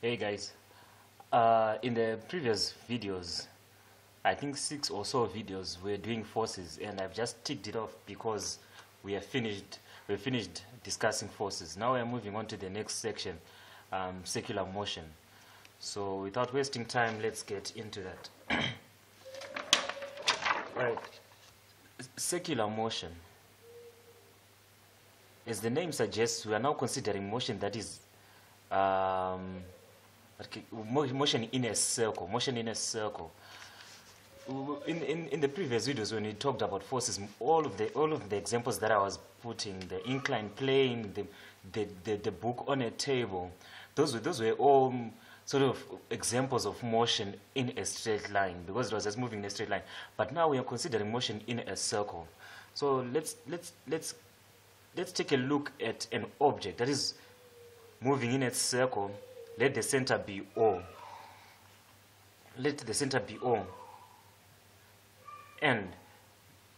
Hey guys, uh, in the previous videos, I think six or so videos we're doing forces and I've just ticked it off because we have finished we finished discussing forces. Now we're moving on to the next section, um, circular motion. So without wasting time, let's get into that. right, circular motion. As the name suggests, we are now considering motion that is um, okay, motion in a circle, motion in a circle. In, in, in the previous videos when we talked about forces, all of the all of the examples that I was putting, the inclined plane, the, the, the, the book on a table, those were those were all sort of examples of motion in a straight line because it was just moving in a straight line. But now we are considering motion in a circle. So let's let's let's let's take a look at an object that is moving in a circle. Let the center be O. Let the center be O. And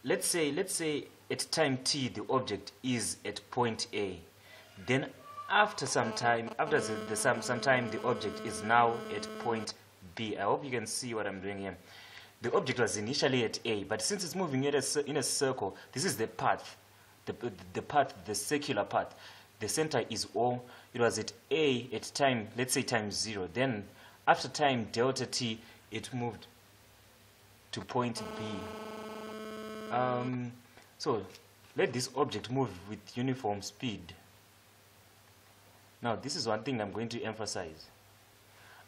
let's say let's say at time t the object is at point A. Then after some time, after the, the some some time the object is now at point B. I hope you can see what I'm doing here. The object was initially at A, but since it's moving in a, in a circle, this is the path, the, the path, the circular path. The center is O. It was at A at time, let's say time zero. Then after time delta t, it moved to point B. Um, so let this object move with uniform speed. Now this is one thing I'm going to emphasize.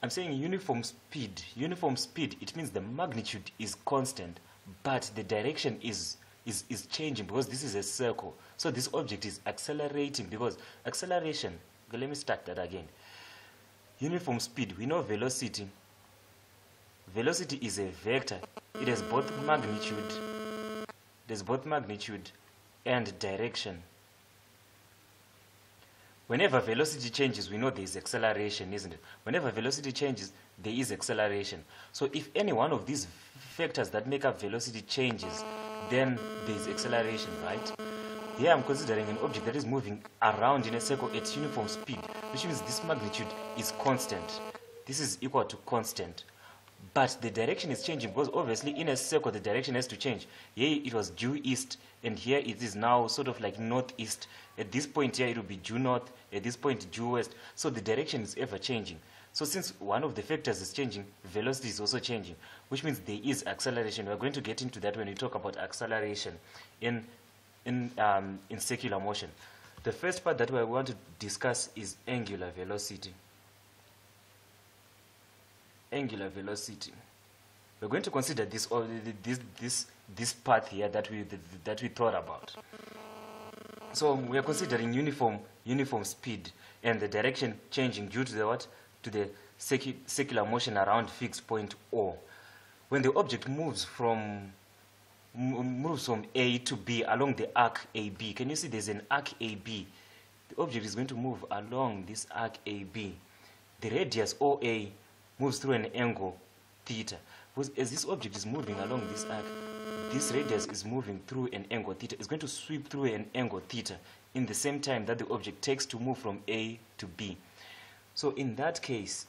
I'm saying uniform speed. Uniform speed, it means the magnitude is constant, but the direction is, is, is changing because this is a circle. So this object is accelerating because acceleration, let me start that again. Uniform speed, we know velocity. Velocity is a vector. It has both magnitude, there's both magnitude and direction. Whenever velocity changes, we know there is acceleration, isn't it? Whenever velocity changes, there is acceleration. So if any one of these factors that make up velocity changes, then there is acceleration, right? Here I'm considering an object that is moving around in a circle at uniform speed, which means this magnitude is constant. This is equal to constant. But the direction is changing because obviously in a circle the direction has to change. Here it was due east and here it is now sort of like northeast. At this point here it will be due north, at this point due west. So the direction is ever changing. So since one of the factors is changing, velocity is also changing, which means there is acceleration. We're going to get into that when we talk about acceleration in, in, um, in circular motion. The first part that we want to discuss is angular velocity angular velocity. We're going to consider this or this this this path here that we that we thought about. So we are considering uniform uniform speed and the direction changing due to the what to the circu- circular motion around fixed point O. When the object moves from moves from A to B along the arc AB, can you see there's an arc AB? The object is going to move along this arc AB. The radius OA moves through an angle theta. As this object is moving along this arc, this radius is moving through an angle theta. It's going to sweep through an angle theta in the same time that the object takes to move from A to B. So in that case,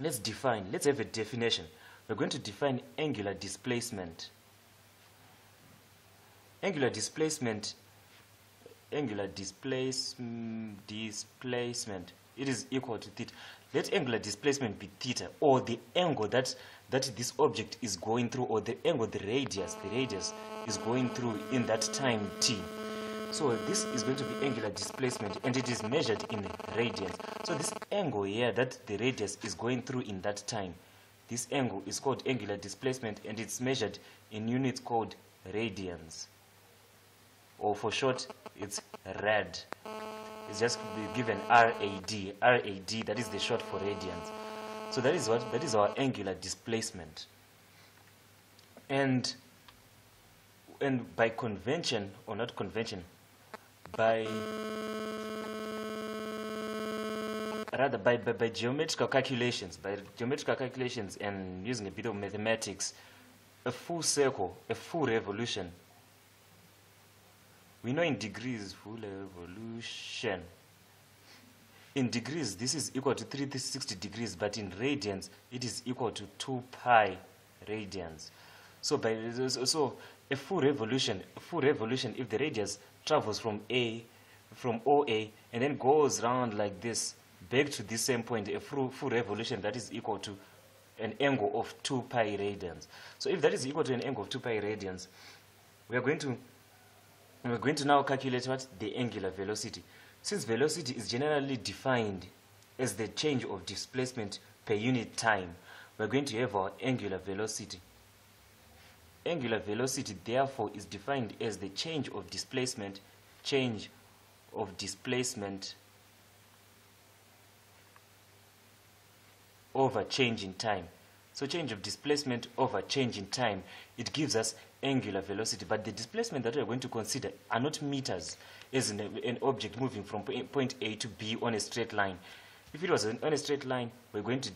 let's define, let's have a definition. We're going to define angular displacement. Angular displacement, angular displace, mm, displacement, it is equal to theta. Let angular displacement be theta, or the angle that, that this object is going through, or the angle, the radius, the radius is going through in that time t. So this is going to be angular displacement and it is measured in radians. So this angle here that the radius is going through in that time, this angle is called angular displacement and it's measured in units called radians. Or for short, it's rad. It's just given RAD. RAD, that is the short for radians. So that is what that is our angular displacement. And and by convention or not convention by rather by, by, by geometrical calculations by geometrical calculations and using a bit of mathematics a full circle a full revolution. We know in degrees full revolution. In degrees this is equal to 360 degrees but in radians it is equal to 2 pi radians. So by so a full revolution a full revolution if the radius travels from a from oa and then goes round like this back to this same point a full, full revolution that is equal to an angle of 2 pi radians. So if that is equal to an angle of 2 pi radians we are going to we're going to now calculate what? The angular velocity. Since velocity is generally defined as the change of displacement per unit time we're going to have our angular velocity angular velocity therefore is defined as the change of displacement change of displacement over change in time. So change of displacement over change in time it gives us angular velocity. But the displacement that we're going to consider are not meters as in an object moving from point a to b on a straight line. If it was an, on a straight line we're going to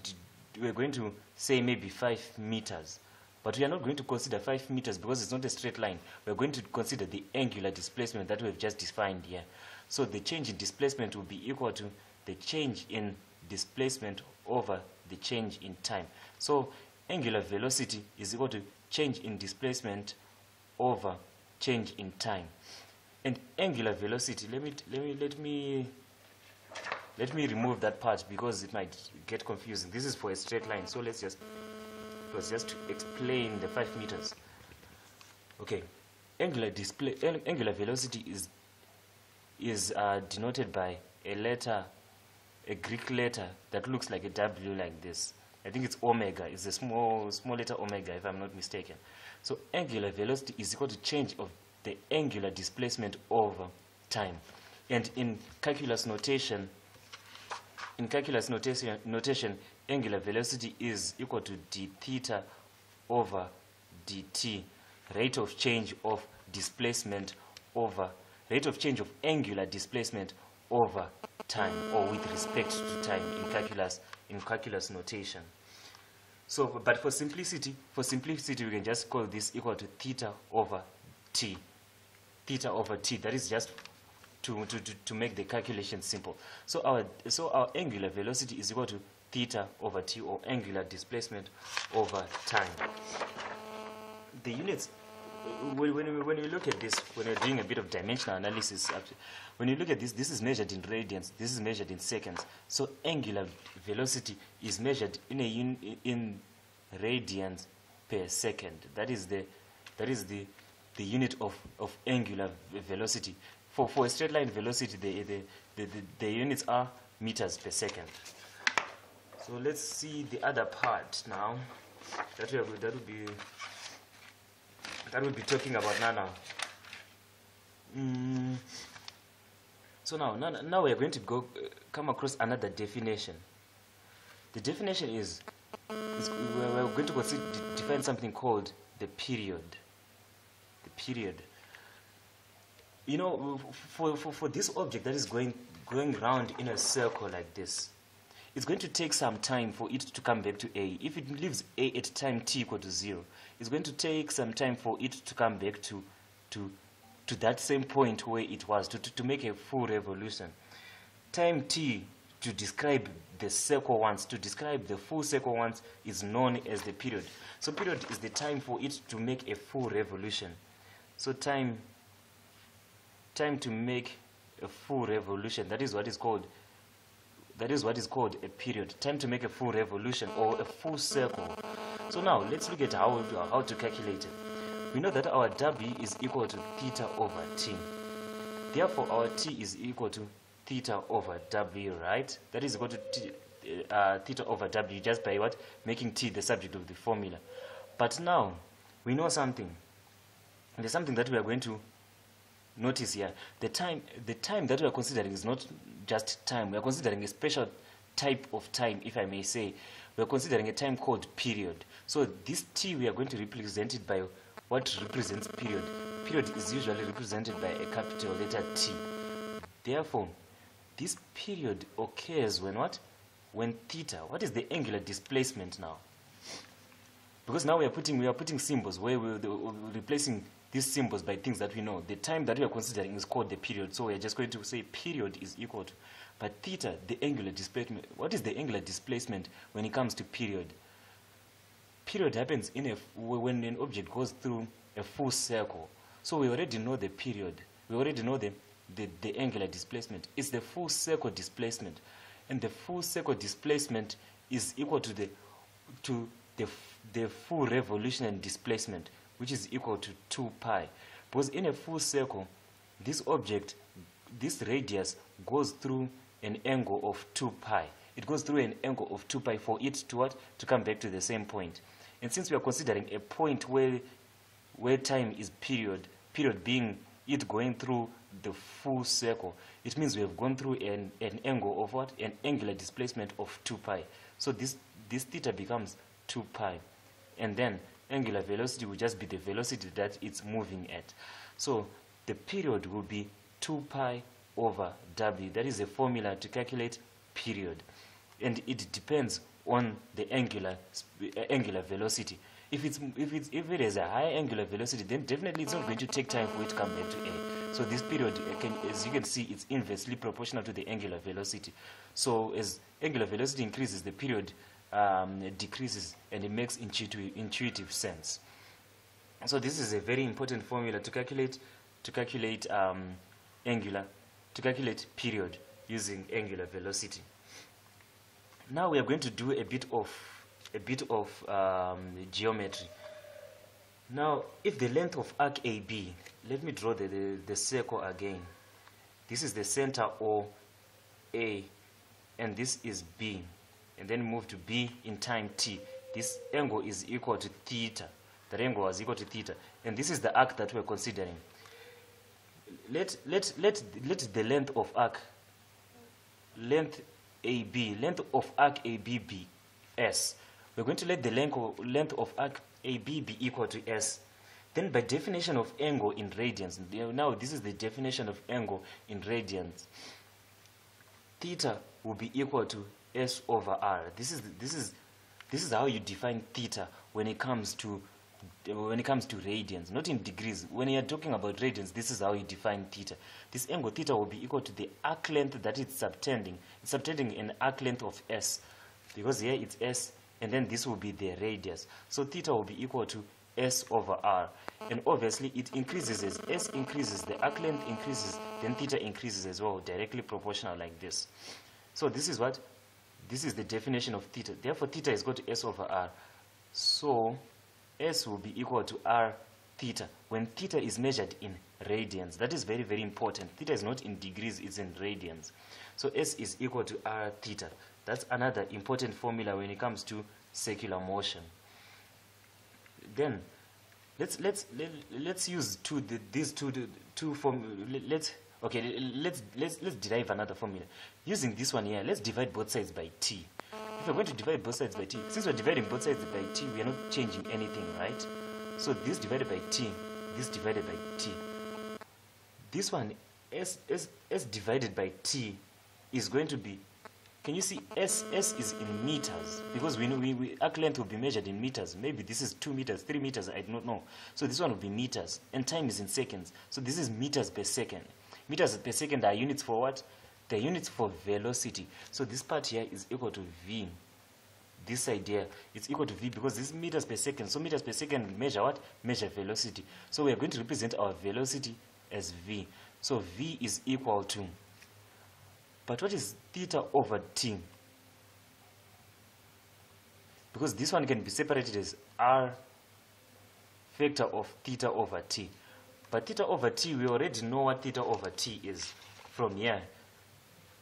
we're going to say maybe 5 meters but we are not going to consider 5 meters because it's not a straight line. We're going to consider the angular displacement that we've just defined here. So the change in displacement will be equal to the change in displacement over the change in time. So angular velocity is equal to change in displacement over change in time. And angular velocity let me let me let me let me remove that part because it might get confusing. This is for a straight line so let's just let's just to explain the 5 meters okay angular display angular velocity is is uh, denoted by a letter a greek letter that looks like a w like this I think it's omega. It's a small, small letter omega, if I'm not mistaken. So angular velocity is equal to change of the angular displacement over time. And in calculus notation, in calculus notation, notation, angular velocity is equal to d theta over dt, rate of change of displacement over, rate of change of angular displacement over time, or with respect to time in calculus, in calculus notation. So, but for simplicity, for simplicity, we can just call this equal to theta over t. Theta over t, that is just to, to, to, make the calculation simple. So our, so our angular velocity is equal to theta over t, or angular displacement over time. The units, when, when, we look at this, when you're doing a bit of dimensional analysis, when you look at this, this is measured in radians, this is measured in seconds. So angular velocity is measured in a in radians per second. That is the that is the the unit of, of angular velocity. For for a straight line velocity, the the, the, the, the units are meters per second. So let's see the other part now. That will that will be that will be talking about now. now. Mm. So now, now, now we are going to go uh, come across another definition. The definition is, is we're, going to define something called the period. The period. You know, for, for, for this object that is going going round in a circle like this, it's going to take some time for it to come back to A. If it leaves A at time t equal to 0, it's going to take some time for it to come back to, to to that same point where it was to, to, to make a full revolution. Time t to describe the circle once, to describe the full circle once is known as the period. So period is the time for it to make a full revolution. So time time to make a full revolution, that is what is called that is what is called a period. Time to make a full revolution or a full circle. So now let's look at how, how to calculate it we know that our w is equal to theta over t. Therefore, our t is equal to theta over w, right? That is equal to t, uh, theta over w just by what? Making t the subject of the formula. But now, we know something. There's something that we are going to notice here. The time, the time that we are considering is not just time. We are considering a special type of time, if I may say. We are considering a time called period. So this t, we are going to represent it by what represents period. Period is usually represented by a capital letter T. Therefore, this period occurs when what? When theta. What is the angular displacement now? Because now we are putting we are putting symbols where we're, replacing these symbols by things that we know. The time that we are considering is called the period. So we are just going to say period is equal to but theta the angular displacement what is the angular displacement when it comes to period? Period happens in a when an object goes through a full circle. So we already know the period. We already know the the, the angular displacement. It's the full circle displacement. And the full circle displacement is equal to the to the the full revolution and displacement which is equal to 2 pi. Because in a full circle this object this radius goes through an angle of 2 pi. It goes through an angle of 2 pi for it to what? To come back to the same point. And since we are considering a point where where time is period period being it going through the full circle it means we have gone through an, an angle of what? An angular displacement of 2 pi. So this this theta becomes 2 pi. And then angular velocity will just be the velocity that it's moving at. So the period will be 2 pi over w. That is a formula to calculate period. And it depends on the angular uh, angular velocity. If it's if it's if it has a high angular velocity then definitely it's not going to take time for it to come back to a so this period uh, can, as you can see it's inversely proportional to the angular velocity. So as angular velocity increases the period um, decreases and it makes intuitive, intuitive sense. So this is a very important formula to calculate to calculate um, angular to calculate period using angular velocity. Now we are going to do a bit of a bit of um, geometry. Now if the length of arc AB let me draw the, the, the circle again. This is the center or A and this is B and then move to B in time t. This angle is equal to theta. That angle was equal to theta. And this is the arc that we're considering. Let let let let the length of arc length AB length of arc AB be S. We're going to let the length of, length of arc AB be equal to S. Then by definition of angle in radians now this is the definition of angle in radians. Theta will be equal to S over R this is this is this is how you define theta when it comes to when it comes to radians, not in degrees. When you're talking about radians, this is how you define theta. This angle theta will be equal to the arc length that it's subtending. It's subtending an arc length of s, because here it's s, and then this will be the radius. So theta will be equal to s over r. And obviously, it increases as s increases, the arc length increases, then theta increases as well, directly proportional like this. So this is what? This is the definition of theta. Therefore, theta is equal to s over r. So S will be equal to R theta when theta is measured in radians. That is very, very important. Theta is not in degrees, it's in radians. So S is equal to R theta. That's another important formula when it comes to circular motion. Then let's let's let, let's use two the, these two two form let's okay let's let's let's derive another formula using this one here let's divide both sides by t if we're going to divide both sides by t, since we're dividing both sides by t, we are not changing anything, right? So this divided by t, this divided by t. This one, s, s, s divided by t is going to be, can you see s, s is in meters, because we know we, we, arc length will be measured in meters. Maybe this is 2 meters, 3 meters, I don't know. So this one will be meters, and time is in seconds. So this is meters per second. Meters per second are units for what? the units for velocity. So this part here is equal to v. This here is equal to v because this meters per second. So meters per second measure what? Measure velocity. So we are going to represent our velocity as v. So v is equal to but what is theta over t? Because this one can be separated as r factor of theta over t but theta over t we already know what theta over t is from here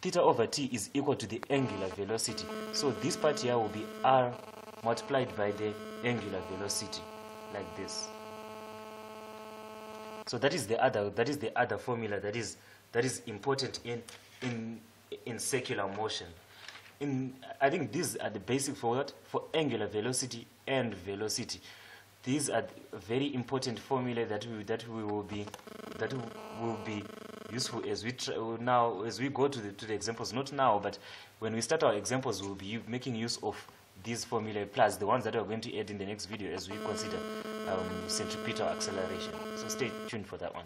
theta over t is equal to the angular velocity. So this part here will be r multiplied by the angular velocity, like this. So that is the other that is the other formula that is that is important in in in circular motion. In I think these are the basic for what for angular velocity and velocity. These are very important formula that we that we will be that will be useful as we now as we go to the, to the examples not now but when we start our examples we'll be making use of these formulae plus the ones that we're going to add in the next video as we consider um, centripetal acceleration. So stay tuned for that one